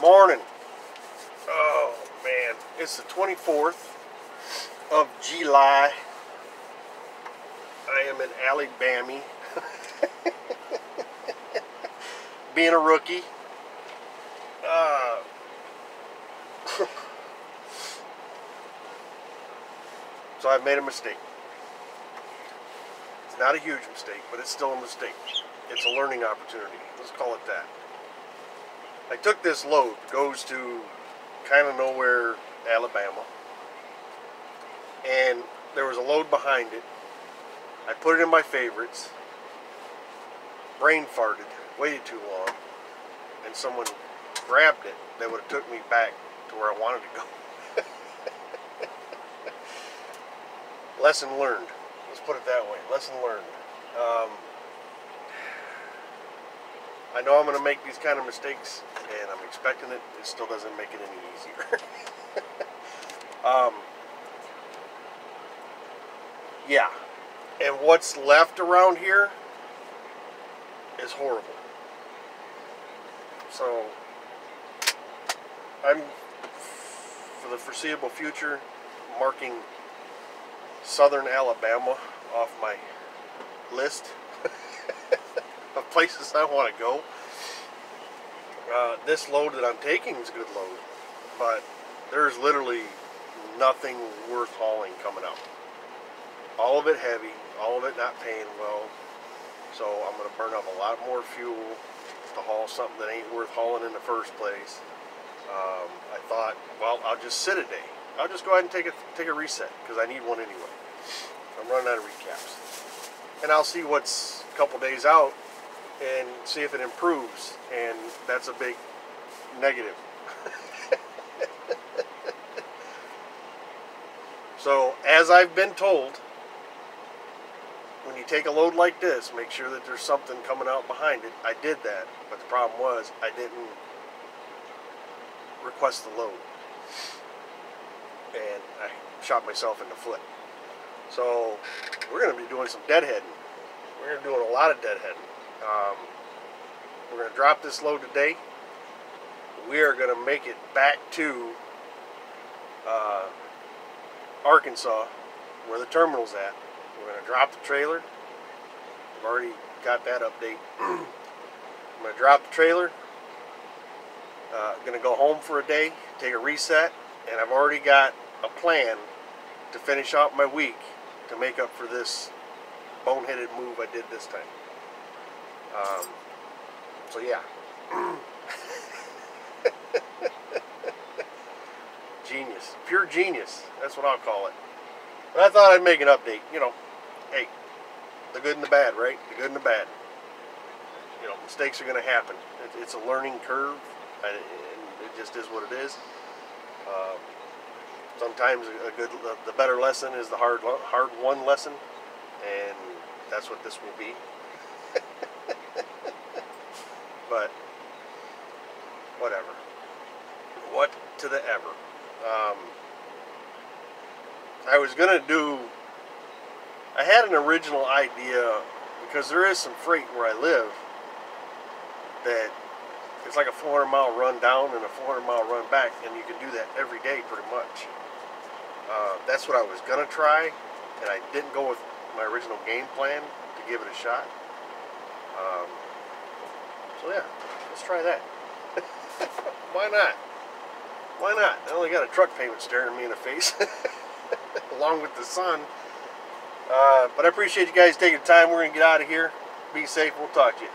Morning. Oh man, it's the 24th of July. I am in Alabama. Being a rookie. Uh, so I've made a mistake. It's not a huge mistake, but it's still a mistake. It's a learning opportunity. Let's call it that. I took this load, goes to kind of nowhere, Alabama, and there was a load behind it. I put it in my favorites, brain farted, waited too long, and someone grabbed it that would have took me back to where I wanted to go. Lesson learned. Let's put it that way. Lesson learned. Um, I know I'm going to make these kind of mistakes, and I'm expecting it. It still doesn't make it any easier. um, yeah. And what's left around here is horrible. So, I'm, for the foreseeable future, marking southern Alabama off my list places I want to go. Uh, this load that I'm taking is a good load, but there's literally nothing worth hauling coming out. All of it heavy, all of it not paying well, so I'm going to burn up a lot more fuel to haul something that ain't worth hauling in the first place. Um, I thought, well, I'll just sit a day. I'll just go ahead and take a take a reset because I need one anyway. I'm running out of recaps, and I'll see what's a couple days out and see if it improves, and that's a big negative. so, as I've been told, when you take a load like this, make sure that there's something coming out behind it. I did that, but the problem was I didn't request the load. And I shot myself in the foot. So we're going to be doing some deadheading. We're going to be doing a lot of deadheading. Um, we're going to drop this load today. We are going to make it back to uh, Arkansas, where the terminal's at. We're going to drop the trailer. I've already got that update. I'm going to drop the trailer. Uh, going to go home for a day, take a reset, and I've already got a plan to finish out my week to make up for this boneheaded move I did this time. Um, so yeah. genius. Pure genius. That's what I'll call it. But I thought I'd make an update. You know, hey, the good and the bad, right? The good and the bad. You know, mistakes are going to happen. It's a learning curve, and it just is what it is. Um, sometimes a good, the better lesson is the hard, hard won lesson, and that's what this will be. but whatever. What to the ever. Um, I was gonna do. I had an original idea because there is some freight where I live that it's like a 400 mile run down and a 400 mile run back, and you can do that every day pretty much. Uh, that's what I was gonna try, and I didn't go with my original game plan to give it a shot. So yeah, let's try that. Why not? Why not? I only got a truck payment staring me in the face, along with the sun. Uh, but I appreciate you guys taking time. We're gonna get out of here. Be safe. We'll talk to you.